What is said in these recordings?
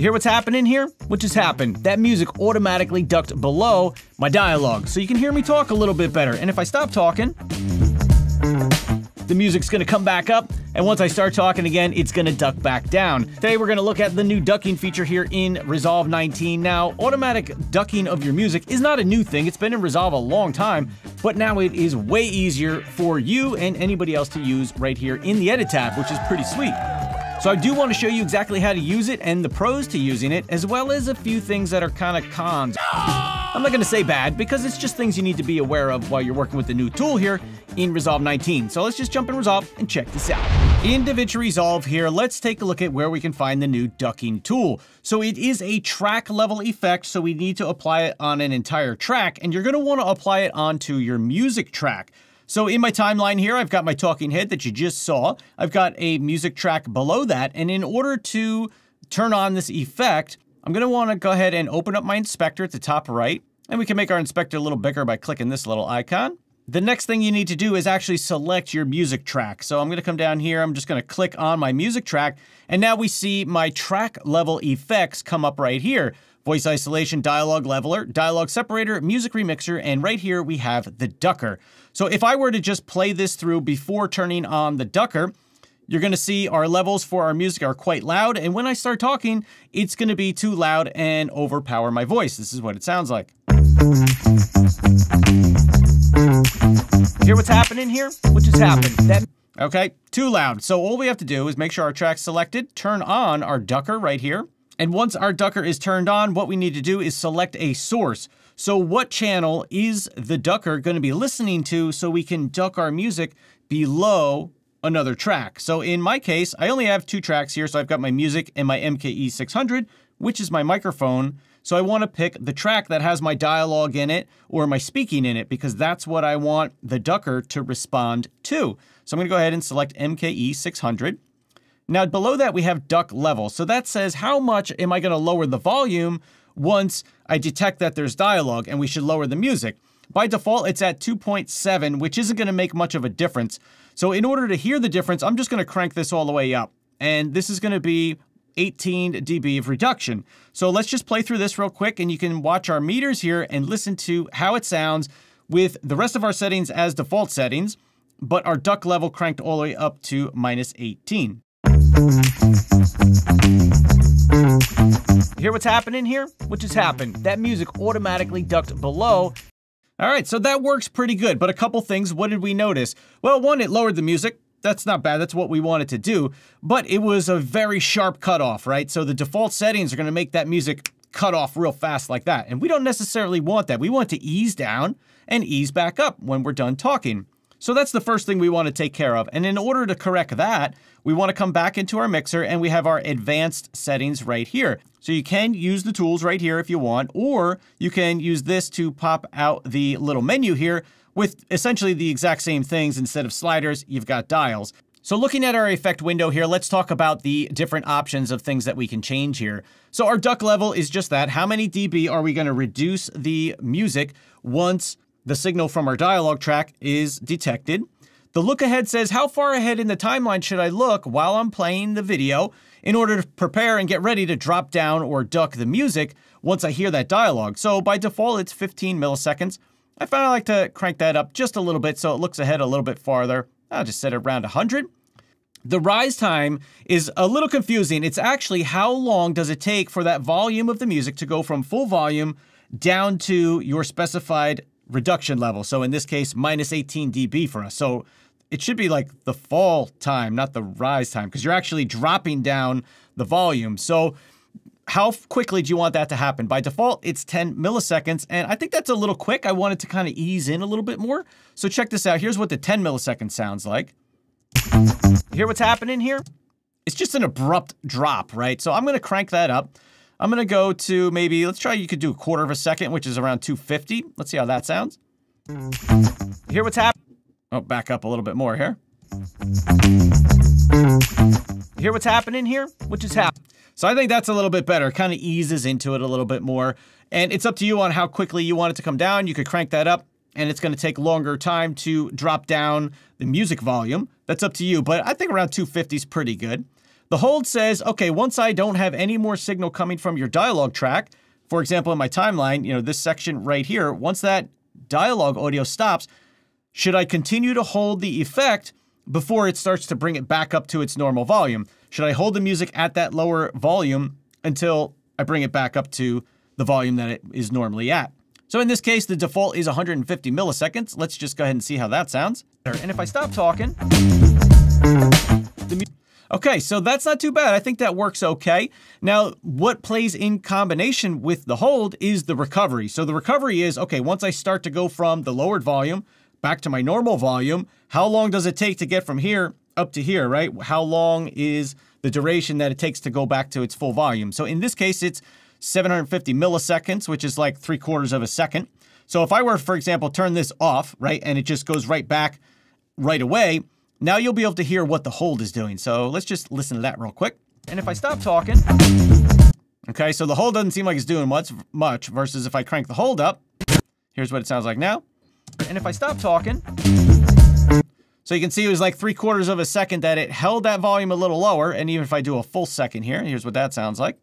Hear what's happening here? What just happened? That music automatically ducked below my dialogue, so you can hear me talk a little bit better. And if I stop talking, the music's gonna come back up, and once I start talking again, it's gonna duck back down. Today we're gonna look at the new ducking feature here in Resolve 19. Now, automatic ducking of your music is not a new thing, it's been in Resolve a long time, but now it is way easier for you and anybody else to use right here in the Edit tab, which is pretty sweet. So I do want to show you exactly how to use it and the pros to using it, as well as a few things that are kind of cons. I'm not going to say bad, because it's just things you need to be aware of while you're working with the new tool here in Resolve 19. So let's just jump in Resolve and check this out. In DaVinci Resolve here, let's take a look at where we can find the new ducking tool. So it is a track level effect, so we need to apply it on an entire track, and you're going to want to apply it onto your music track. So in my timeline here, I've got my talking head that you just saw. I've got a music track below that, and in order to turn on this effect, I'm going to want to go ahead and open up my inspector at the top right, and we can make our inspector a little bigger by clicking this little icon. The next thing you need to do is actually select your music track. So I'm going to come down here, I'm just going to click on my music track, and now we see my track level effects come up right here. Voice isolation, dialogue leveler, dialogue separator, music remixer, and right here we have the ducker. So if I were to just play this through before turning on the ducker, you're going to see our levels for our music are quite loud, and when I start talking, it's going to be too loud and overpower my voice. This is what it sounds like. Hear what's happening here? What just happened? That Okay, too loud. So all we have to do is make sure our track's selected, turn on our ducker right here, and once our ducker is turned on, what we need to do is select a source. So what channel is the ducker going to be listening to so we can duck our music below another track. So in my case, I only have two tracks here. So I've got my music and my MKE 600, which is my microphone. So I want to pick the track that has my dialogue in it or my speaking in it because that's what I want the ducker to respond to. So I'm going to go ahead and select MKE 600. Now below that we have duck level. So that says how much am I going to lower the volume once I detect that there's dialogue and we should lower the music. By default, it's at 2.7, which isn't going to make much of a difference. So in order to hear the difference, I'm just going to crank this all the way up. And this is going to be 18 dB of reduction. So let's just play through this real quick and you can watch our meters here and listen to how it sounds with the rest of our settings as default settings, but our duck level cranked all the way up to minus 18. Hear what's happening here? What just happened? That music automatically ducked below all right, so that works pretty good, but a couple things, what did we notice? Well, one, it lowered the music. That's not bad, that's what we wanted to do, but it was a very sharp cutoff, right? So the default settings are gonna make that music cut off real fast like that, and we don't necessarily want that. We want to ease down and ease back up when we're done talking. So that's the first thing we want to take care of. And in order to correct that, we want to come back into our mixer and we have our advanced settings right here. So you can use the tools right here if you want, or you can use this to pop out the little menu here with essentially the exact same things. Instead of sliders, you've got dials. So looking at our effect window here, let's talk about the different options of things that we can change here. So our duck level is just that. How many dB are we going to reduce the music once the signal from our dialogue track is detected. The look ahead says how far ahead in the timeline should I look while I'm playing the video in order to prepare and get ready to drop down or duck the music once I hear that dialogue. So by default, it's 15 milliseconds. I find I like to crank that up just a little bit so it looks ahead a little bit farther. I'll just set it around 100. The rise time is a little confusing. It's actually how long does it take for that volume of the music to go from full volume down to your specified reduction level. So in this case, minus 18 dB for us. So it should be like the fall time, not the rise time, because you're actually dropping down the volume. So how quickly do you want that to happen? By default, it's 10 milliseconds, and I think that's a little quick. I wanted to kind of ease in a little bit more. So check this out. Here's what the 10 milliseconds sounds like. Hear what's happening here? It's just an abrupt drop, right? So I'm going to crank that up. I'm going to go to maybe, let's try, you could do a quarter of a second, which is around 250. Let's see how that sounds. Hear what's happening? Oh, back up a little bit more here. Hear what's happening here? What just happened? So I think that's a little bit better. Kind of eases into it a little bit more. And it's up to you on how quickly you want it to come down. You could crank that up and it's going to take longer time to drop down the music volume. That's up to you, but I think around 250 is pretty good. The hold says, okay, once I don't have any more signal coming from your dialogue track, for example, in my timeline, you know, this section right here, once that dialogue audio stops, should I continue to hold the effect before it starts to bring it back up to its normal volume? Should I hold the music at that lower volume until I bring it back up to the volume that it is normally at? So in this case, the default is 150 milliseconds. Let's just go ahead and see how that sounds. And if I stop talking, Okay, so that's not too bad. I think that works okay. Now, what plays in combination with the hold is the recovery. So the recovery is, okay, once I start to go from the lowered volume back to my normal volume, how long does it take to get from here up to here, right? How long is the duration that it takes to go back to its full volume? So in this case, it's 750 milliseconds, which is like three quarters of a second. So if I were, for example, turn this off, right, and it just goes right back right away, now you'll be able to hear what the hold is doing. So let's just listen to that real quick. And if I stop talking, okay, so the hold doesn't seem like it's doing much, much versus if I crank the hold up, here's what it sounds like now. And if I stop talking, so you can see it was like three quarters of a second that it held that volume a little lower. And even if I do a full second here, here's what that sounds like.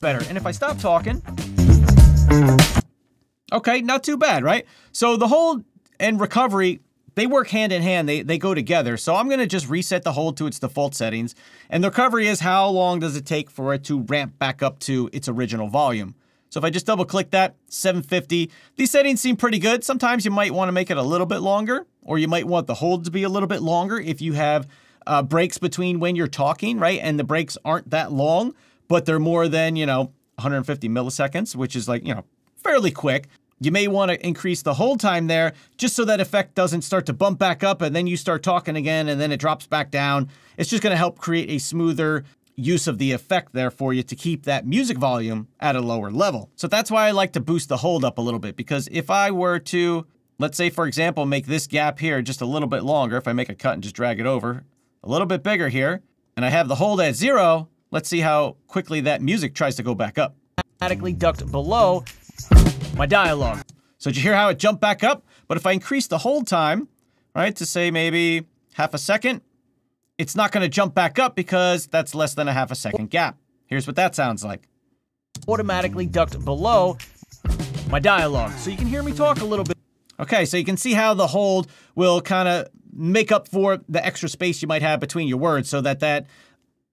Better. And if I stop talking, okay, not too bad, right? So the hold and recovery they work hand in hand. They, they go together. So I'm going to just reset the hold to its default settings. And the recovery is how long does it take for it to ramp back up to its original volume. So if I just double click that, 750, these settings seem pretty good. Sometimes you might want to make it a little bit longer, or you might want the hold to be a little bit longer if you have uh, breaks between when you're talking, right? And the breaks aren't that long, but they're more than, you know, 150 milliseconds, which is like, you know, fairly quick. You may want to increase the hold time there just so that effect doesn't start to bump back up and then you start talking again and then it drops back down. It's just going to help create a smoother use of the effect there for you to keep that music volume at a lower level. So that's why I like to boost the hold up a little bit because if I were to, let's say for example, make this gap here just a little bit longer, if I make a cut and just drag it over a little bit bigger here, and I have the hold at zero, let's see how quickly that music tries to go back up. Automatically ducked below my dialogue. So did you hear how it jumped back up? But if I increase the hold time, right, to say maybe half a second, it's not going to jump back up because that's less than a half a second gap. Here's what that sounds like. Automatically ducked below my dialogue. So you can hear me talk a little bit. Okay, so you can see how the hold will kind of make up for the extra space you might have between your words so that that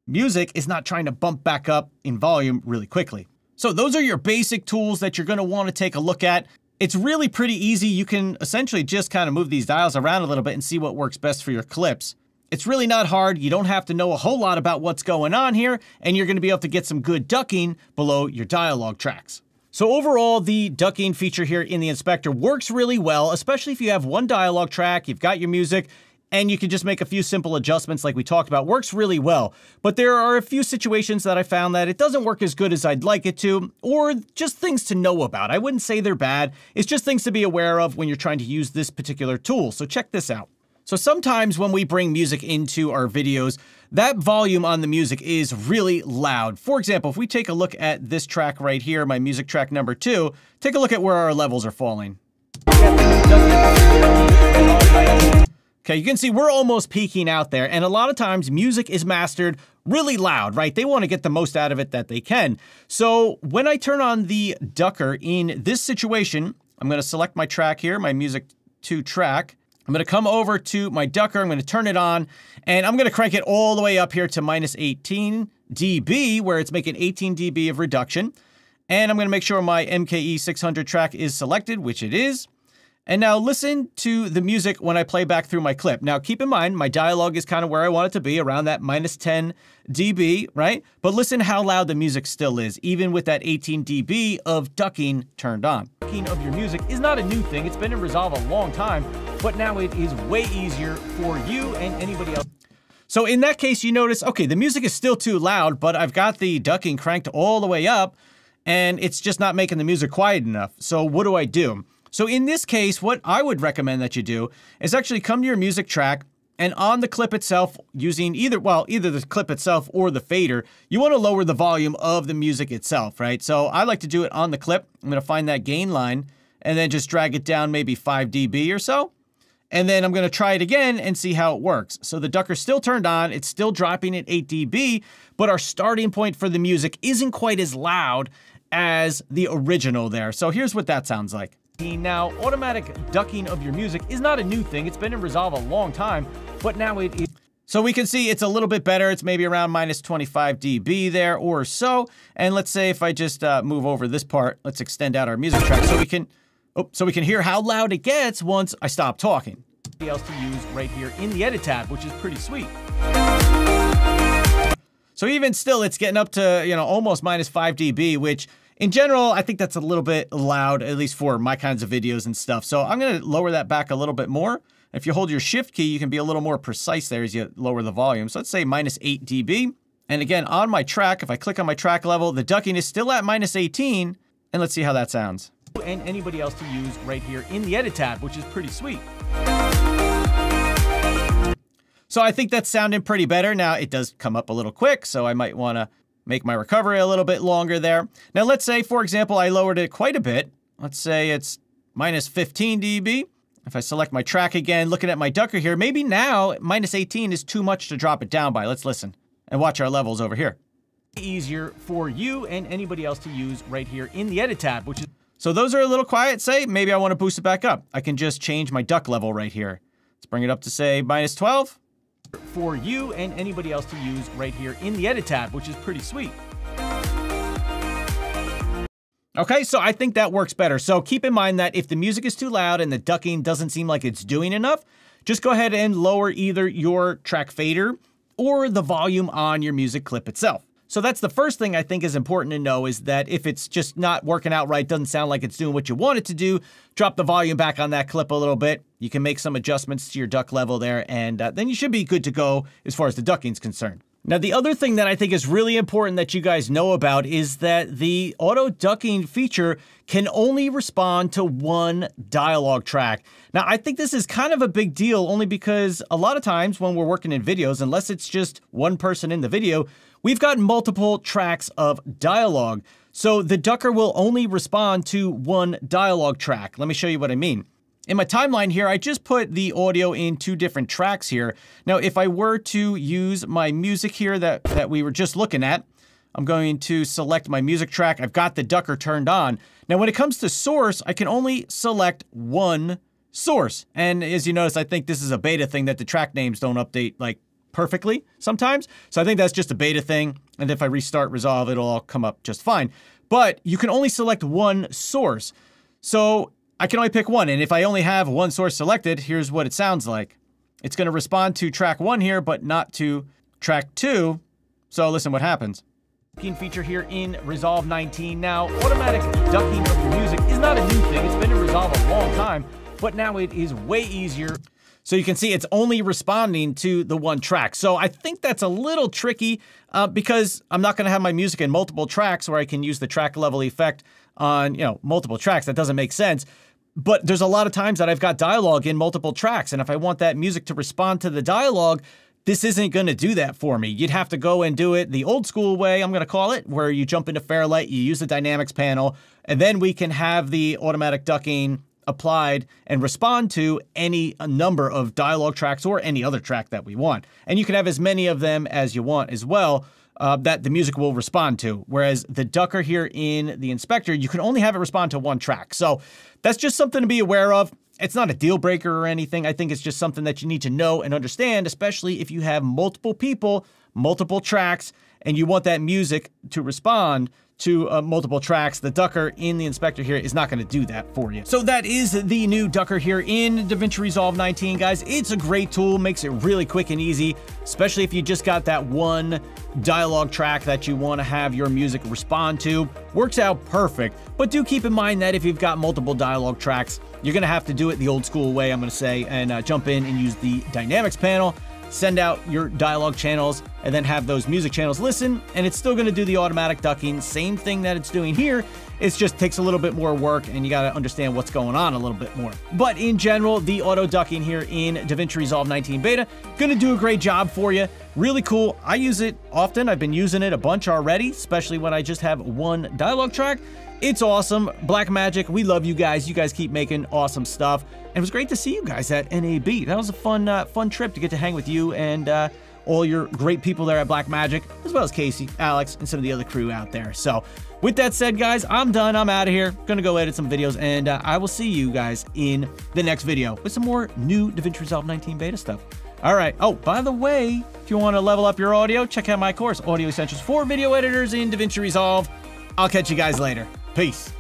music is not trying to bump back up in volume really quickly. So those are your basic tools that you're going to want to take a look at. It's really pretty easy. You can essentially just kind of move these dials around a little bit and see what works best for your clips. It's really not hard. You don't have to know a whole lot about what's going on here, and you're going to be able to get some good ducking below your dialogue tracks. So overall, the ducking feature here in the inspector works really well, especially if you have one dialogue track, you've got your music, and you can just make a few simple adjustments like we talked about. Works really well. But there are a few situations that I found that it doesn't work as good as I'd like it to, or just things to know about. I wouldn't say they're bad. It's just things to be aware of when you're trying to use this particular tool. So check this out. So sometimes when we bring music into our videos, that volume on the music is really loud. For example, if we take a look at this track right here, my music track number two, take a look at where our levels are falling. Okay, you can see we're almost peaking out there, and a lot of times music is mastered really loud, right? They want to get the most out of it that they can. So when I turn on the ducker in this situation, I'm going to select my track here, my music to track. I'm going to come over to my ducker, I'm going to turn it on, and I'm going to crank it all the way up here to minus 18 dB, where it's making 18 dB of reduction. And I'm going to make sure my MKE 600 track is selected, which it is. And now listen to the music when I play back through my clip. Now keep in mind, my dialogue is kind of where I want it to be, around that minus 10 dB, right? But listen how loud the music still is, even with that 18 dB of ducking turned on. Ducking of your music is not a new thing. It's been in Resolve a long time, but now it is way easier for you and anybody else. So in that case, you notice, okay, the music is still too loud, but I've got the ducking cranked all the way up, and it's just not making the music quiet enough. So what do I do? So in this case, what I would recommend that you do is actually come to your music track and on the clip itself, using either, well, either the clip itself or the fader, you want to lower the volume of the music itself, right? So I like to do it on the clip. I'm going to find that gain line and then just drag it down maybe 5 dB or so. and then I'm going to try it again and see how it works. So the ducker's still turned on, it's still dropping at 8 dB, but our starting point for the music isn't quite as loud as the original there. So here's what that sounds like. Now, automatic ducking of your music is not a new thing. It's been in Resolve a long time, but now it is. So we can see it's a little bit better. It's maybe around minus 25 dB there or so. And let's say if I just uh, move over this part, let's extend out our music track so we can, oh, so we can hear how loud it gets once I stop talking. Else to use right here in the edit tab, which is pretty sweet. So even still, it's getting up to, you know, almost minus 5 dB, which in general, I think that's a little bit loud, at least for my kinds of videos and stuff. So I'm going to lower that back a little bit more. If you hold your shift key, you can be a little more precise there as you lower the volume. So let's say minus 8 dB. And again, on my track, if I click on my track level, the ducking is still at minus 18. And let's see how that sounds. And anybody else to use right here in the edit tab, which is pretty sweet. So I think that's sounding pretty better. Now it does come up a little quick, so I might want to make my recovery a little bit longer there. Now let's say, for example, I lowered it quite a bit. Let's say it's minus 15 dB. If I select my track again, looking at my ducker here, maybe now minus 18 is too much to drop it down by. Let's listen and watch our levels over here. Easier for you and anybody else to use right here in the edit tab, which is so those are a little quiet, say, maybe I want to boost it back up. I can just change my duck level right here. Let's bring it up to say minus 12 for you and anybody else to use right here in the edit tab, which is pretty sweet. Okay, so I think that works better. So keep in mind that if the music is too loud and the ducking doesn't seem like it's doing enough, just go ahead and lower either your track fader or the volume on your music clip itself. So that's the first thing I think is important to know is that if it's just not working out right, doesn't sound like it's doing what you want it to do, drop the volume back on that clip a little bit. You can make some adjustments to your duck level there, and uh, then you should be good to go as far as the ducking is concerned. Now, the other thing that I think is really important that you guys know about is that the auto ducking feature can only respond to one dialogue track. Now, I think this is kind of a big deal only because a lot of times when we're working in videos, unless it's just one person in the video, we've got multiple tracks of dialogue. So the ducker will only respond to one dialogue track. Let me show you what I mean. In my timeline here, I just put the audio in two different tracks here. Now, if I were to use my music here that, that we were just looking at, I'm going to select my music track. I've got the ducker turned on. Now, when it comes to source, I can only select one source. And as you notice, I think this is a beta thing that the track names don't update like perfectly sometimes. So I think that's just a beta thing. And if I restart Resolve, it'll all come up just fine. But you can only select one source. So I can only pick one, and if I only have one source selected, here's what it sounds like. It's going to respond to track one here, but not to track two. So listen what happens. Ducking feature here in Resolve 19. Now, automatic ducking of your music is not a new thing. It's been in Resolve a long time, but now it is way easier. So you can see it's only responding to the one track. So I think that's a little tricky uh, because I'm not going to have my music in multiple tracks where I can use the track level effect on, you know, multiple tracks. That doesn't make sense. But there's a lot of times that I've got dialogue in multiple tracks. And if I want that music to respond to the dialogue, this isn't going to do that for me. You'd have to go and do it the old school way, I'm going to call it, where you jump into Fairlight, you use the dynamics panel, and then we can have the automatic ducking applied and respond to any uh, number of dialogue tracks or any other track that we want. And you can have as many of them as you want as well uh, that the music will respond to. Whereas the Ducker here in the Inspector, you can only have it respond to one track. So that's just something to be aware of. It's not a deal breaker or anything. I think it's just something that you need to know and understand, especially if you have multiple people, multiple tracks, and you want that music to respond to uh, multiple tracks. The Ducker in the Inspector here is not going to do that for you. So that is the new Ducker here in DaVinci Resolve 19, guys. It's a great tool, makes it really quick and easy, especially if you just got that one dialogue track that you want to have your music respond to. Works out perfect, but do keep in mind that if you've got multiple dialogue tracks, you're going to have to do it the old school way, I'm going to say, and uh, jump in and use the dynamics panel send out your dialogue channels, and then have those music channels listen, and it's still going to do the automatic ducking. Same thing that it's doing here. It just takes a little bit more work, and you got to understand what's going on a little bit more. But in general, the auto ducking here in DaVinci Resolve 19 Beta to do a great job for you. Really cool. I use it often. I've been using it a bunch already, especially when I just have one dialogue track. It's awesome. Blackmagic, we love you guys. You guys keep making awesome stuff. And it was great to see you guys at NAB. That was a fun, uh, fun trip to get to hang with you and uh, all your great people there at Blackmagic, as well as Casey, Alex, and some of the other crew out there. So, with that said, guys, I'm done. I'm out of here. Gonna go edit some videos, and uh, I will see you guys in the next video with some more new DaVinci Resolve 19 beta stuff. All right. Oh, by the way, if you want to level up your audio, check out my course, Audio Essentials for Video Editors in DaVinci Resolve. I'll catch you guys later. Peace.